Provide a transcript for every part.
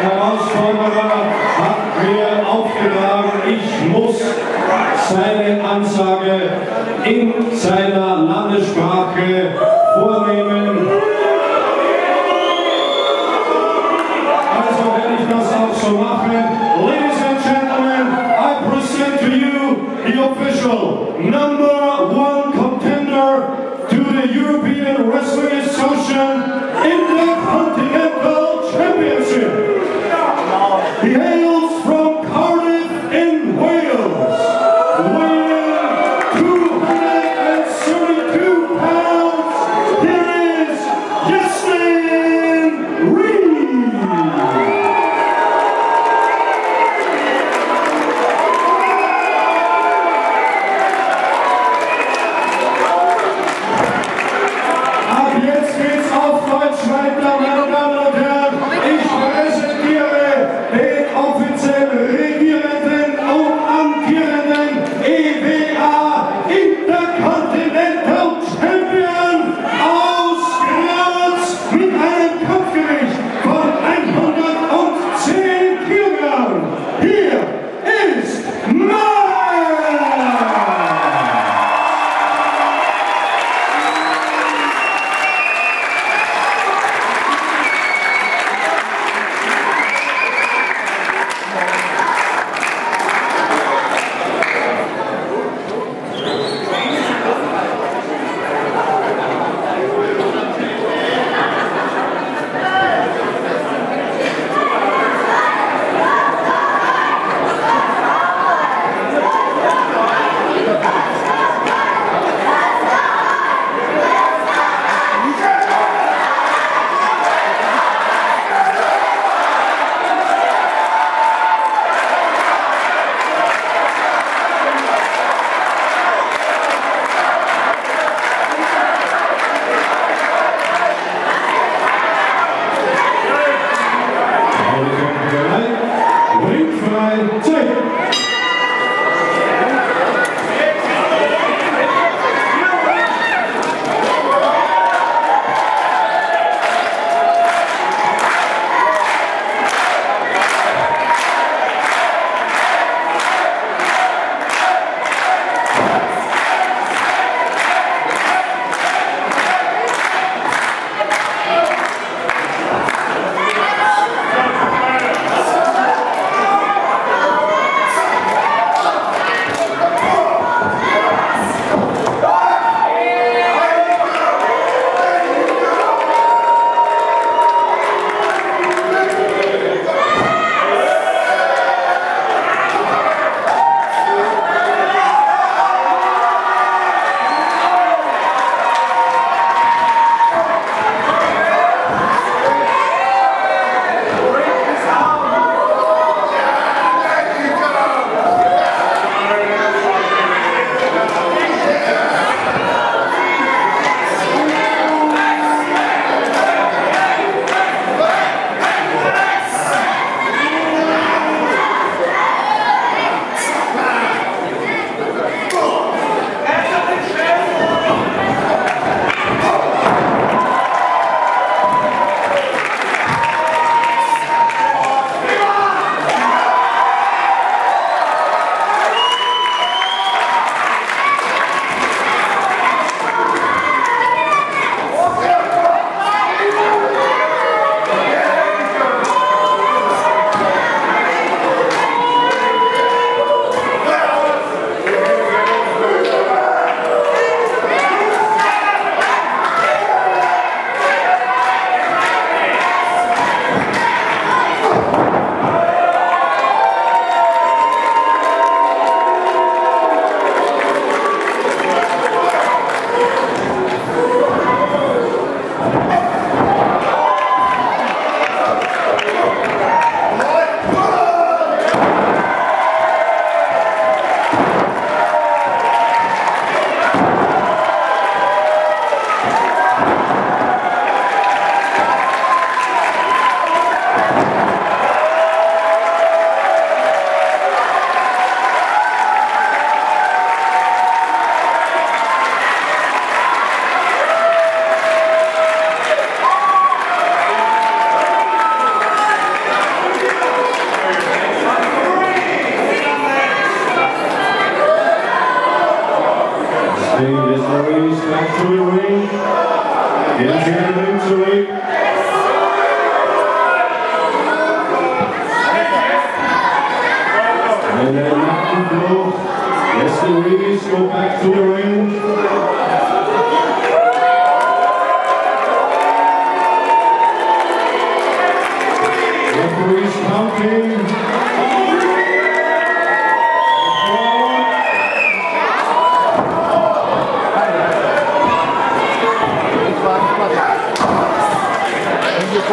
Der Herausforderer hat mir aufgetragen, ich muss seine Ansage in seiner Landessprache vornehmen. Also werde ich das auch so machen. Ladies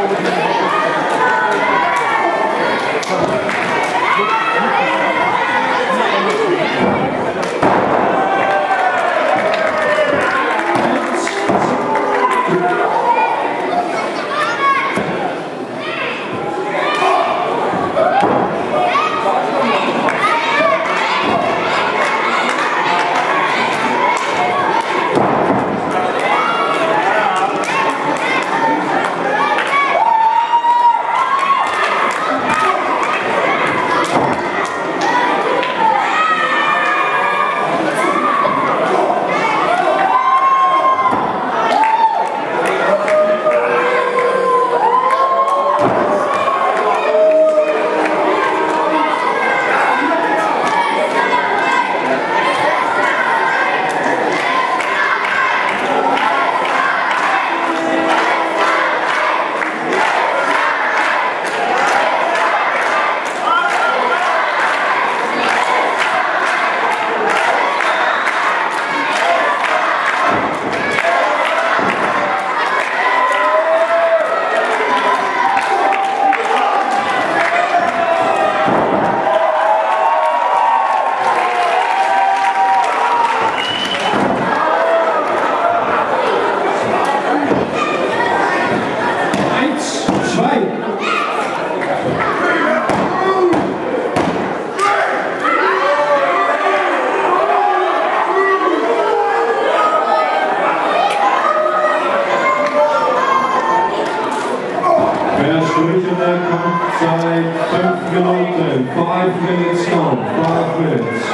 Yeah. five minutes gone, five minutes.